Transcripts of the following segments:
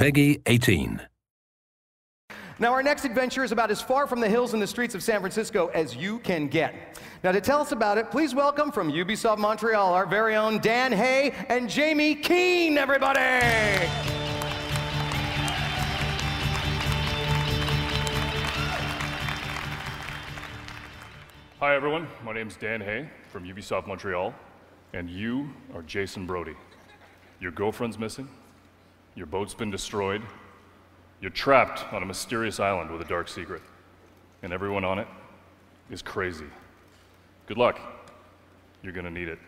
PEGI 18. Now, our next adventure is about as far from the hills and the streets of San Francisco as you can get. Now, to tell us about it, please welcome from Ubisoft Montreal our very own Dan Hay and Jamie Keane, everybody! Hi, everyone. My name's Dan Hay from Ubisoft Montreal, and you are Jason Brody. Your girlfriend's missing, your boat's been destroyed, you're trapped on a mysterious island with a dark secret, and everyone on it is crazy. Good luck. You're gonna need it.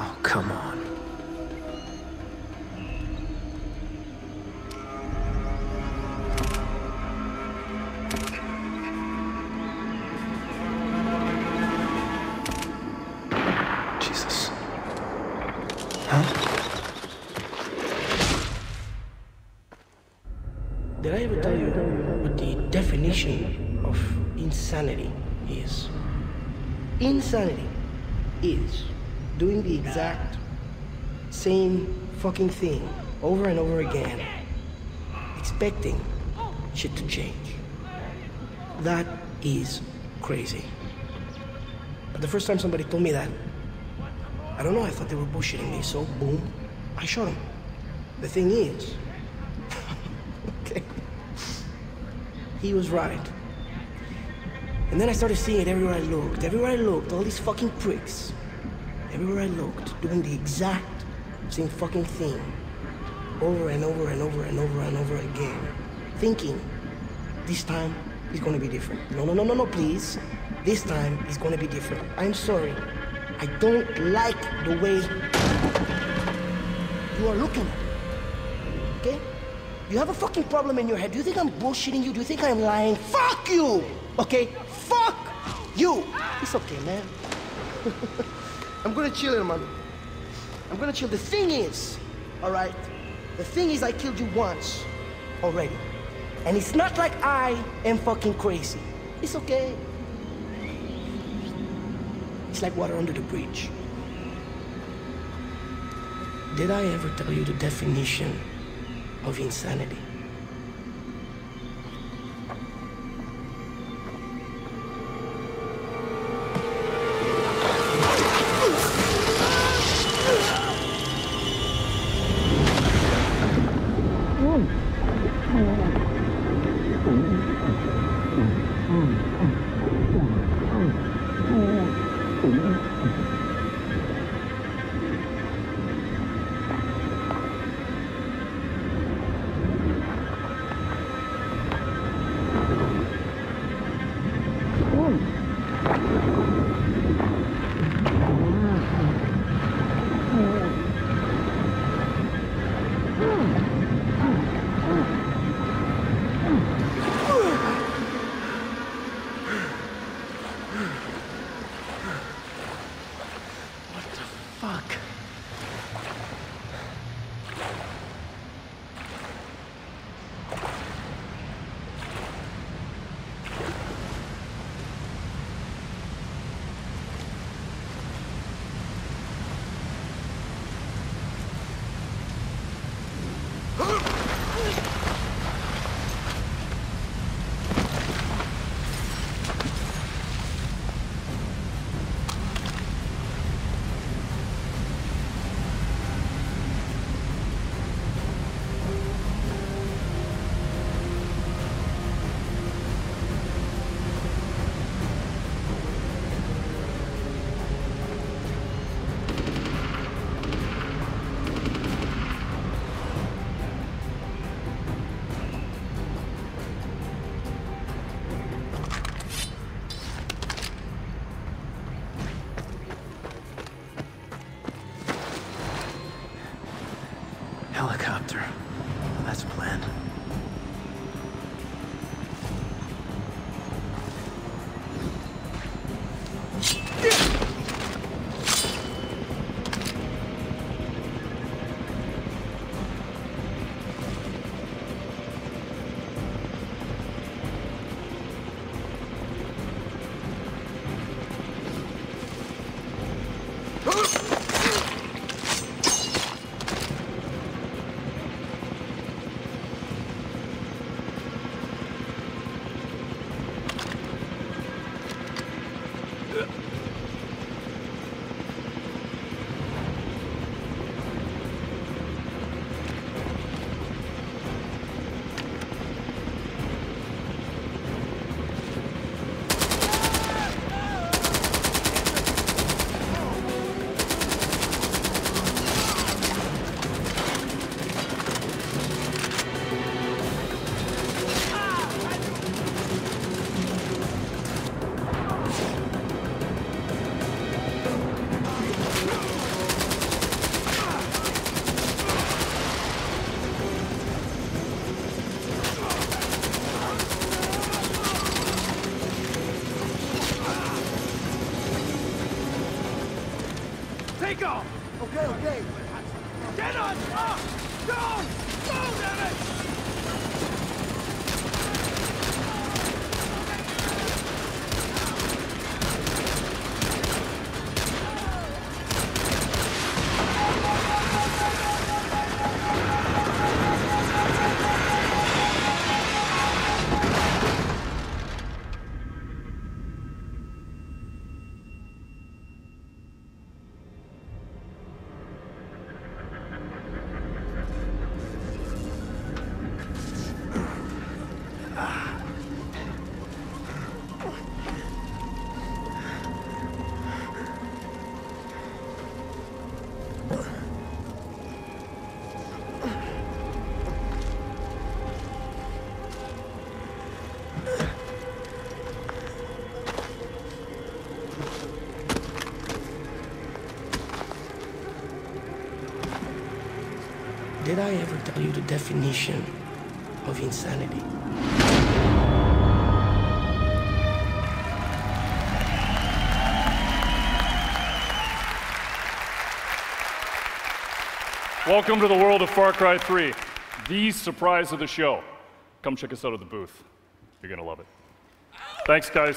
Oh, come on. Jesus. Huh? Did I ever tell you what the definition of insanity is? Insanity is doing the exact same fucking thing over and over again, expecting shit to change. That is crazy. But the first time somebody told me that, I don't know, I thought they were bullshitting me, so boom, I shot them. The thing is, okay, he was right. And then I started seeing it everywhere I looked. Everywhere I looked, all these fucking pricks. Everywhere I looked, doing the exact same fucking thing. Over and over and over and over and over again. Thinking, this time is gonna be different. No, no, no, no, no, please. This time is gonna be different. I'm sorry. I don't like the way you are looking at it. Okay? You have a fucking problem in your head. Do you think I'm bullshitting you? Do you think I'm lying? Fuck you! Okay? Fuck you! It's okay, man. I'm gonna chill here, man. I'm gonna chill. The thing is, alright? The thing is, I killed you once already. And it's not like I am fucking crazy. It's okay. It's like water under the bridge. Did I ever tell you the definition of insanity? Fuck? Helicopter. Take off! Okay, okay. Get on! Up! Go! Go, damn it! Did I ever tell you the definition of insanity? Welcome to the world of Far Cry 3, the surprise of the show. Come check us out at the booth. You're going to love it. Thanks, guys.